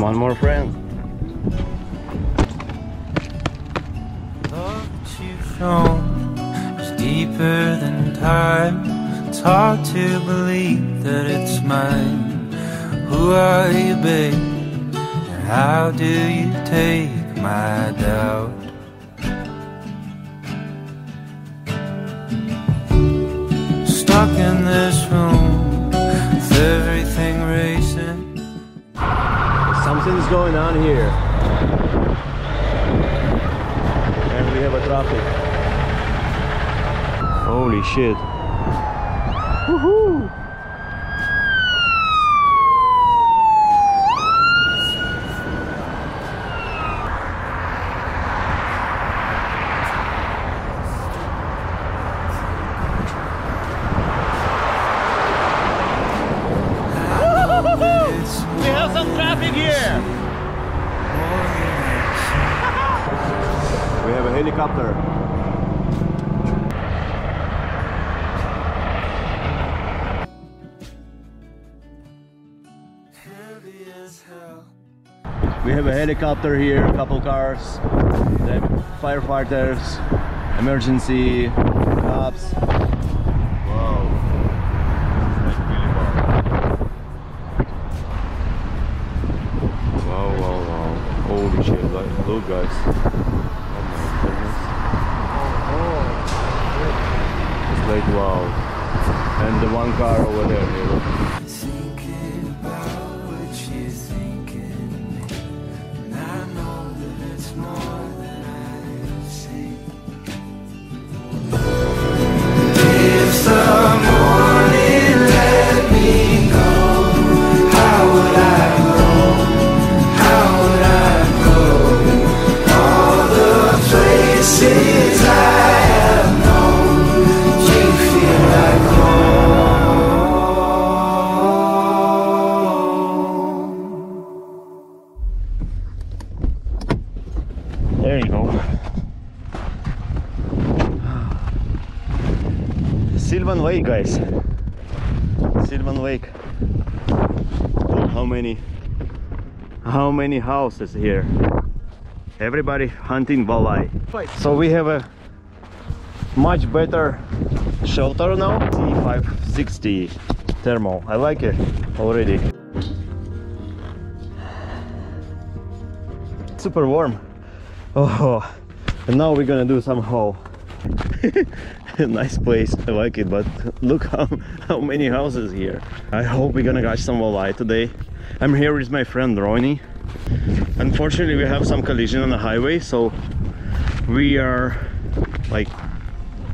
One more friend. Love you've shown is deeper than time. It's hard to believe that it's mine. Who are you, babe? And how do you take my doubt? Stuck in this room going on here. And we have a traffic. Holy shit. Woohoo! We have a helicopter. We have a helicopter here, a couple cars, firefighters, emergency cops. Wow, wow, wow. Holy shit, look guys. Oh my goodness. It's like wow. And the one car Lake, guys. Sylvan Lake. How many, how many houses here. Everybody hunting walleye. So we have a much better shelter now. C560 thermal. I like it already. Super warm. Oh, and now we're gonna do some haul. nice place, I like it, but look how, how many houses here. I hope we're gonna catch some walleye today. I'm here with my friend Ronnie. Unfortunately, we have some collision on the highway, so we are like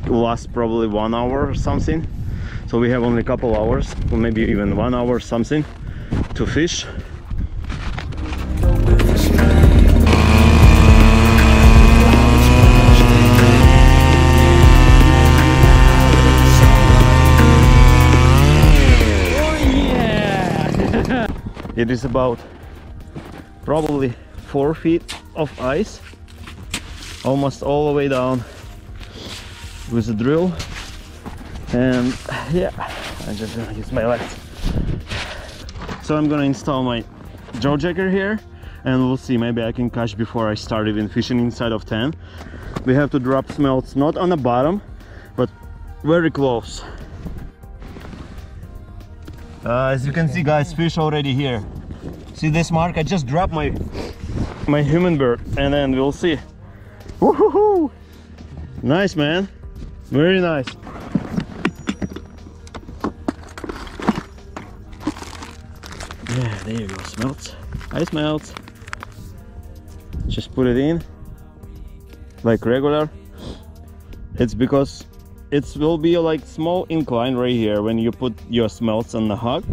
lost probably one hour or something. So we have only a couple hours, or maybe even one hour or something to fish. It is about probably four feet of ice, almost all the way down with a drill. And yeah, I'm just gonna use my legs. So I'm gonna install my JawJacker here and we'll see, maybe I can catch before I start even fishing inside of 10. We have to drop smelts not on the bottom, but very close. Uh, as you can see guys, fish already here. See this mark? I just dropped my my Humminbird and then we'll see. Woohoo! Nice man. Very nice. Yeah, there you go, smelts. I smelts. Just put it in like regular. It's because it will be like small incline right here when you put your smelts on the hook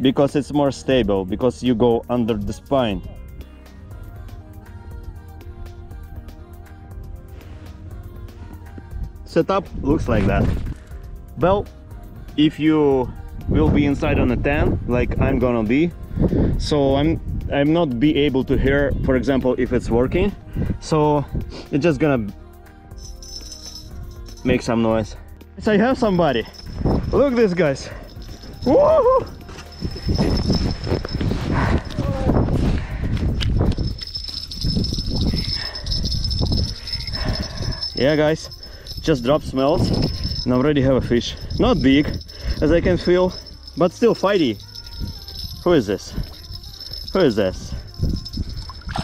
because it's more stable because you go under the spine. Setup looks like that. Well if you will be inside on a 10 like I'm gonna be so I'm I'm not be able to hear for example if it's working. So it's just gonna make some noise. So I have somebody. Look this guys. Yeah guys, just drop smells and already have a fish. Not big, as I can feel, but still fighty. Who is this? Who is this?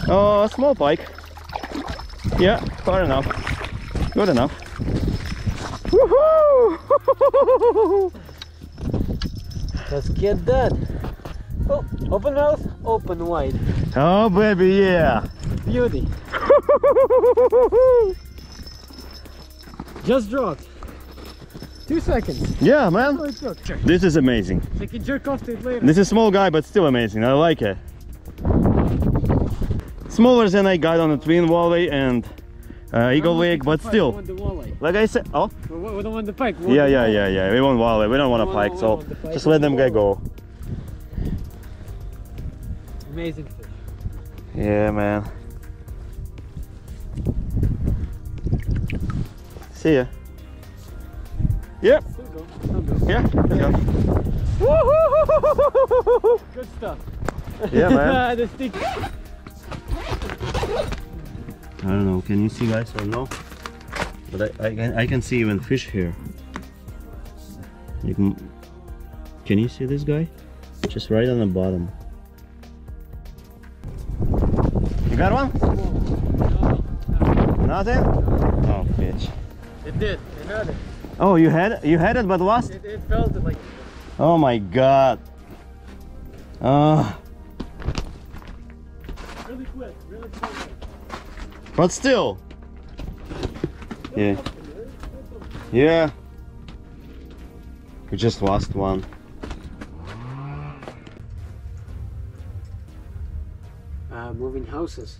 Oh, small pike. Yeah, far enough. Good enough. Let's get that. Oh, open mouth, open wide. oh, baby, yeah. Beauty. Just dropped. Two seconds. yeah, man. Oh, it's good. Jerk. This is amazing. I can jerk off to it later. This is small guy, but still amazing. I like it. Smaller than I got on the twin walleye and uh, eagle leg, but We still, want the walleye. like I said, oh, We we- don't want the pike. want yeah, the yeah, yeah, yeah. We want walleye. We don't want a We pike, want- so pike. just let them get go. Amazing fish. Yeah, man. See ya. Yep. Still go. Still go. Yeah. yeah. Good stuff. Yeah, man. the stick. I don't know. Can you see, guys, or no? But I, I can I can see even fish here. You can. Can you see this guy? Just right on the bottom. You got one? Nothing? Oh, bitch. It did. It had it. Oh, you had it? You had it, but lost? It, it felt it like. Oh my god. Uh, Really quick. Really quick. But still. Yeah. Yeah. We just lost one. Uh, moving houses.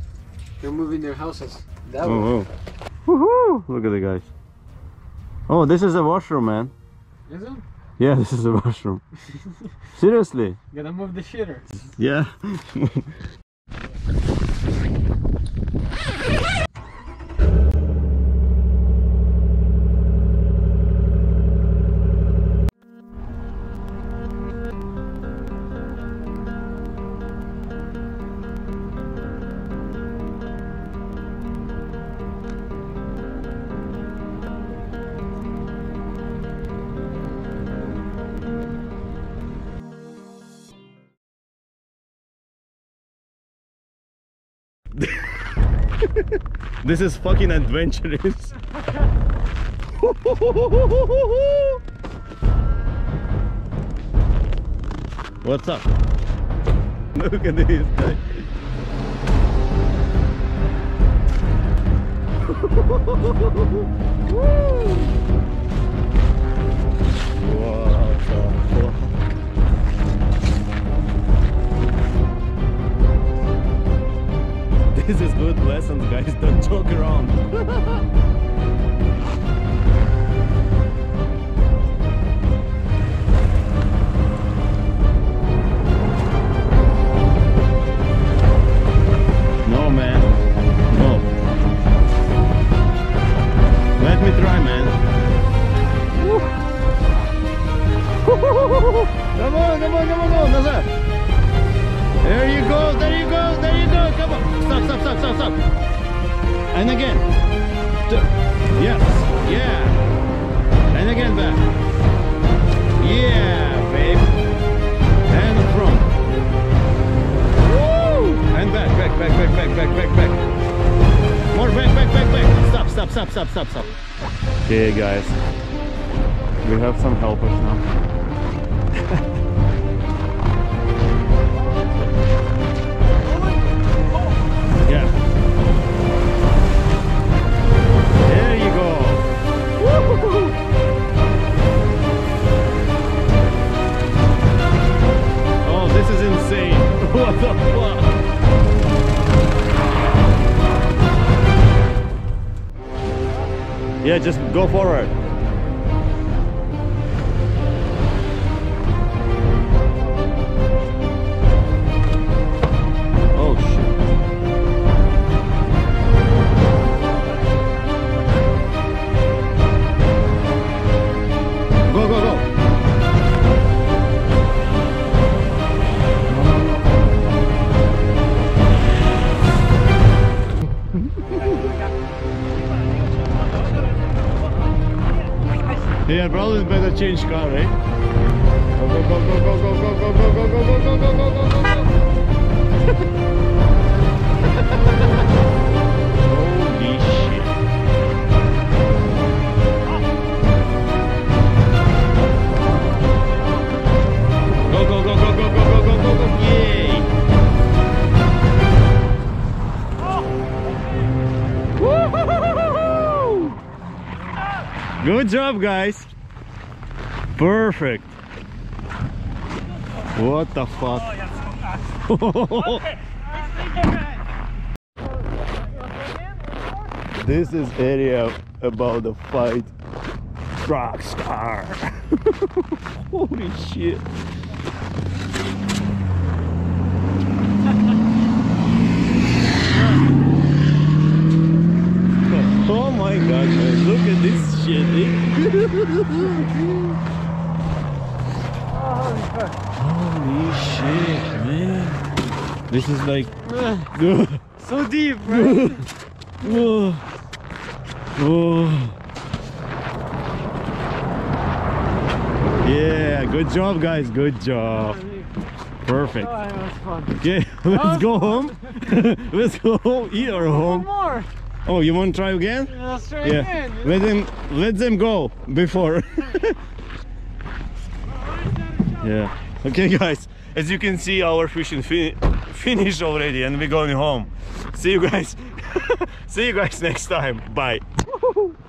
They're moving their houses. That. Oh, oh. Woohoo! Look at the guys. Oh, this is a washroom, man. Is it? Yeah, this is a washroom. Seriously? Gotta move the shitter. Yeah. this is fucking adventurous. What's up? Look at this guy. What guys. Don't joke around. Stop, stop, stop, stop. Okay, guys. We have some helpers now. Yeah, just go forward. Yeah, probably better change car, eh? right? Go, go, go, go, go, go, go, go, go, go, go, go, go, go, go, go. Go, go! Good job, guys. Perfect. What the fuck? this is area about the fight Rockstar. Holy shit. Oh my god, man. Look at this shit. Holy shit, man. This is like. So deep, right? Whoa. Whoa. Yeah, good job, guys. Good job. Perfect. Oh, that was fun. Okay, let's go home. let's go home. Eat our One home. more. Oh, you want to try again? Let's try Yeah. again. Let them let them go before. Yeah. Okay, guys. As you can see, our fishing fi finished already, and we're going home. See you guys. see you guys next time. Bye.